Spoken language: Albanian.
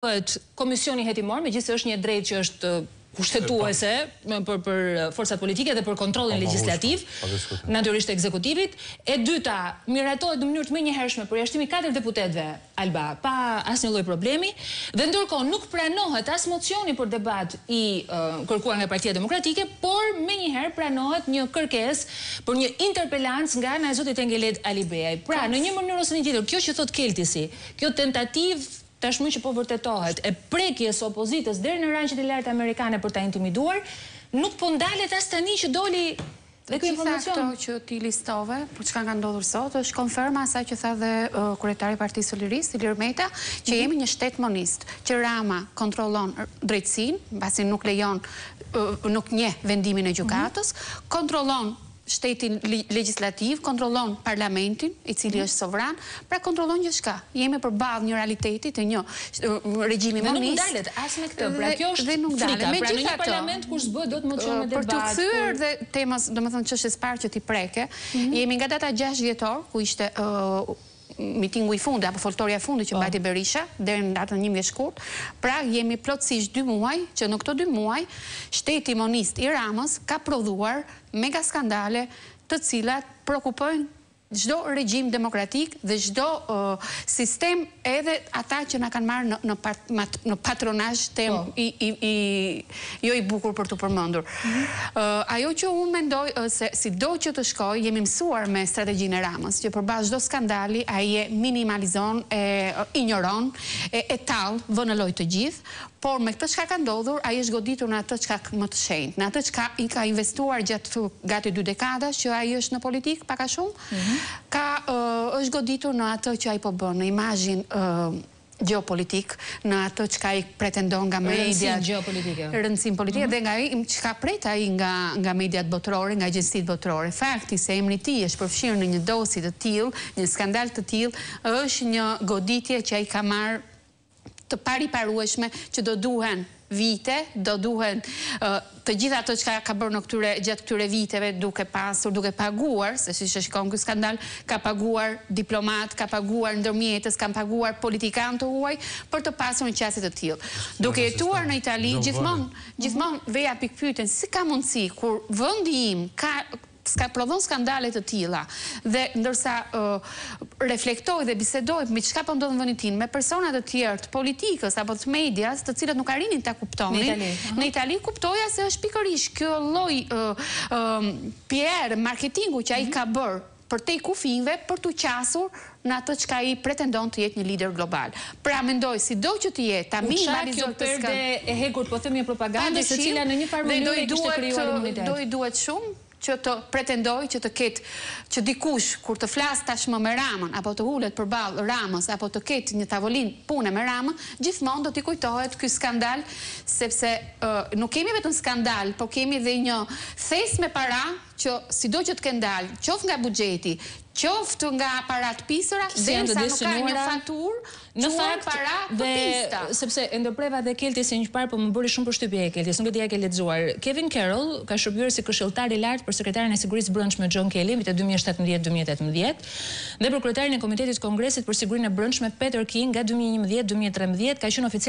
bëhet komisioni hetimor, megjithëse është një e drejtë që është kushtetuese për për forcat politike dhe për kontrollin legjislativ, natyrisht e ekzekutivit. E dyta, miratohet në mënyrë të menjëhershme përjashtimi i katër deputetëve, Alba, pa asnjë lloj problemi. Dhe ndërkohë nuk pranohet as mocioni për debat i kërkuar nga Partia Demokratike, por menjëherë pranohet një kërkesë për një interpelancë nga ana e zotit Enkelejd Alibeaj. Pra, në një mënyrë ose në një tjetër, kjo që thotë Keltis, kjo tentativë, tashmë që po vërtetohet, e prekjes së opozitës deri në rangjet e lartë amerikane për ta intimiduar, nuk po ndalet as tani që doli dhe ky informacion. Të gjitha këto që ti listove, për çka ka ndodhur sot, është konferma e asaj që tha dhe kryetari i Partisë së Lirisë, Ilir Meta, që jemi një shtet monist, që Rama kontrollon drejtësinë, mbasi nuk lejon, nuk njeh vendimin e gjykatës, kontrollon shtetin legjislativ, kontrollon parlamentin, i cili është sovran, pra kontrollon gjithçka. Jemi përballë një realiteti të një regjimi monist. Dhe nuk ndalet as me këtë, pra kjo është frika. Pra në një parlament kur s'bëhet dot mocion me debat. Për t'u kthyer dhe temës, domethënë çështjes së parë që ti preke, jemi nga data gjashtë dhjetor, ku ishte mitingu i fundit apo foltorja e fundit që mbajti Berisha deri në datën njëmbëdhjetë shkurt, pra jemi plotësisht dy muaj që në këto dy muaj shteti monist i Ramës ka prodhuar mega skandale të cilat preokupojnë çdo regjim demokratik dhe çdo sistem edhe ata që na kanë marrë në patronazh te Jo i bukur për t'u përmendur. Ajo që unë mendoj se sido që të shkojë, jemi mësuar me strategjinë e Ramës, që përballë çdo skandali ai e minimalizon, e injoron, e tall, vë në lojë të gjithë, por me këtë çka ka ndodhur, ai është goditur në atë ç'ka më të shenjtë, në atë çka i ka investuar gjatë gati dy dekada që ai është në politikë, pak a shumë, ka është goditur në atë që ai po bën, në imazhin gjeopolitik, në atë çka ai pretendon nga mediat. Rëndësinë gjeopolitike. Rëndësinë politike dhe nga ai çka pret ai nga nga mediat botërore, nga agjencitë botërore. Fakti se emri i tij është përfshirë në një dosje të tillë, një skandal të tillë, është një goditje që ai ka marrë të pariparueshme që do duhen, vite do duhen të gjitha ato çka ka bërë në këtyre gjatë këtyre viteve duke pasur duke paguar se siç e shikon ky skandal ka paguar diplomatë ka paguar ndërmjetës ka paguar politikanë të huaj për të pasur një qasje të tillë duke jetuar në Itali gjithmonë gjithmonë veja pikëpyetjen si ka mundësi kur vendi im ka S'ka prodhon skandale të tilla dhe ndërsa reflektoj dhe bisedoj mbi çka po ndodh në vendin tim me persona të tjerë të politikës apo të medias të cilët nuk arrinin ta kuptonin në Itali kuptoja se është pikërisht ky lloj PR marketingu që ai ka bërë përtej kufinjve për t'u qasur në atë çka ai pretendon të jetë një lider global. Pra mendoj, sido që të jetë ta minimalizojë këtë skandal. U ça kjo perde e hekurt, po themi e propagandës, e cila në një farë mënyre i kishte krijuar imunitet. Dhe do i duhet shumë që të pretendojë që të ketë që dikush kur të flasë tashmë me Ramën apo të ulet përballë Ramës apo të ketë një tavolinë pune me Ramën, gjithmonë do t'i kujtohet ky skandal sepse nuk kemi vetëm skandal, por kemi dhe një thes me para që sido që të kenë dalë, qoftë nga buxheti, qoftë nga para të pisura, derisa nuk ka një faturë, quhen para të pista. Sepse e ndërpreva edhe Keltisin që më parë, po më bëri shumë përshtypje, Keltis, nuk e di a ke lexuar. Kevin Carroll ka shërbyer si këshilltar i lartë për Sekretarin e Sigurisë së Brendshme John Kelly vitet dy mijë e shtatëmbëdhjetë dy mijë e tetëmbëdhjetë dhe për kryetarin e Komitetit të Kongresit për Sigurinë e Brendshme Peter King nga dy mijë e njëmbëdhjetë dy mijë e trembëdhjetë ka qenë oficer i